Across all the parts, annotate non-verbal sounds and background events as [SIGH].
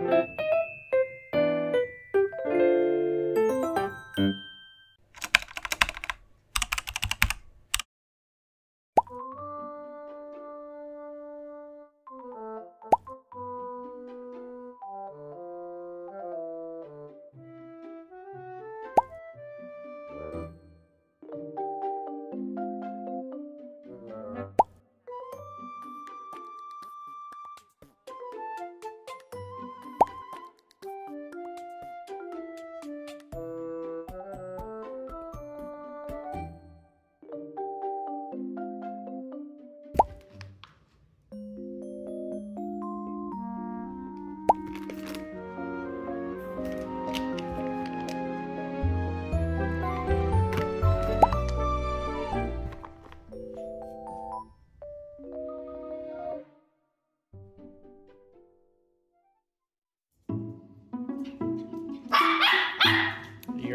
You're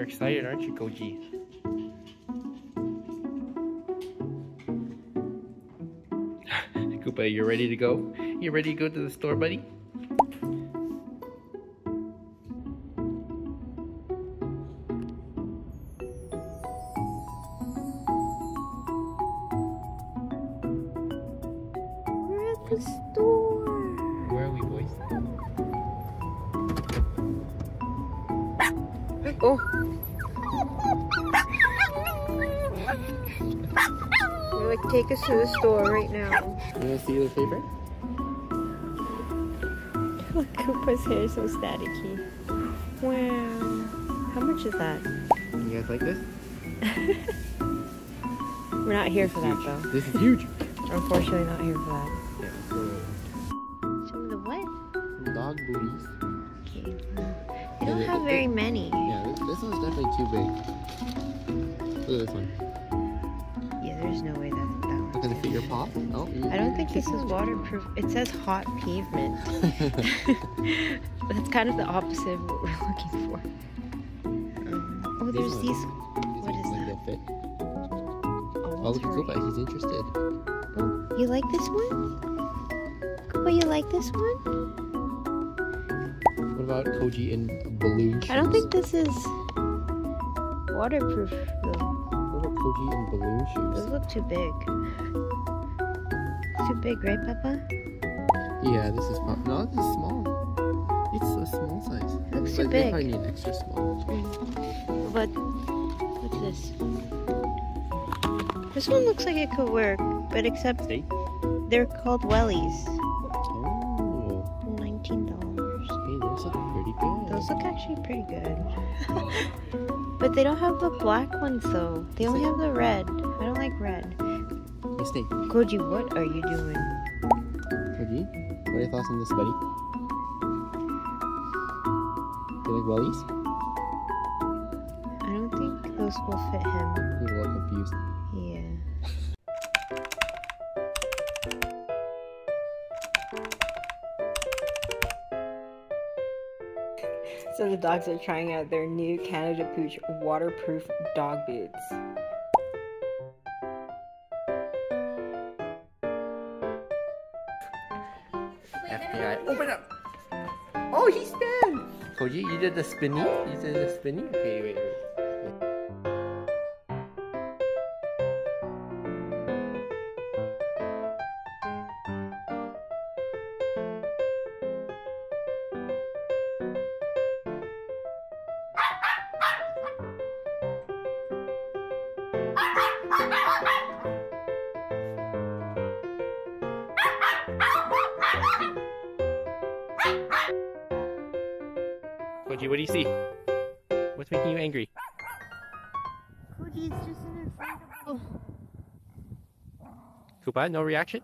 excited, aren't you, Koji? [LAUGHS] Koopa, you ready to go? You ready to go to the store, buddy? We're the store. Oh. You're like, take us to the store right now. You wanna see the favorite? [LAUGHS] Look, Koopa's hair is so staticky. Wow. How much is that? You guys like this? [LAUGHS] We're not here for that Huge. though. This is huge. Unfortunately, not here for that. Yeah, so Some of the what? dog booties. Okay. Yeah, They don't have very many. This, one's definitely too big. Look at this one. Yeah, there's no way that that one's gonna fit your paw? Oh, I don't think this is waterproof. It says hot pavement. [LAUGHS] [LAUGHS] That's kind of the opposite of what we're [LAUGHS] looking for. Um, oh, there's these. What like that? fit. Oh, Oh, look at. Koopa, he's interested. Oh, you like this one? Koopa, you like this one? What about Koji in balloon? I don't think this is waterproof though. Koji in balloon Those look too big. Too big, right, Papa? Yeah, this is prob- no, this is small. It's a small size. It looks but too big. I need extra small. Mm. But what's this? This one looks like it could work, but except Stay. they're called wellies. Oh, Nineteen dollars. Hey, those look pretty good. Those look actually pretty good. [LAUGHS] but they don't have the black ones though. They only have the red. I don't like red. Stay. Koji, what are you doing? Koji, what are your thoughts on this, buddy? Do You like wellies? I don't think those will fit him. He's a little confused. Yeah. So the dogs are trying out their new Canada Pooch waterproof dog boots. FBI, open up! Oh, he's dead! Oh, Koji, you did the spinny? You did the spinny? Okay, wait, wait. Koji, what do you see? What's making you angry? Koji's just in front of Koopa, no reaction?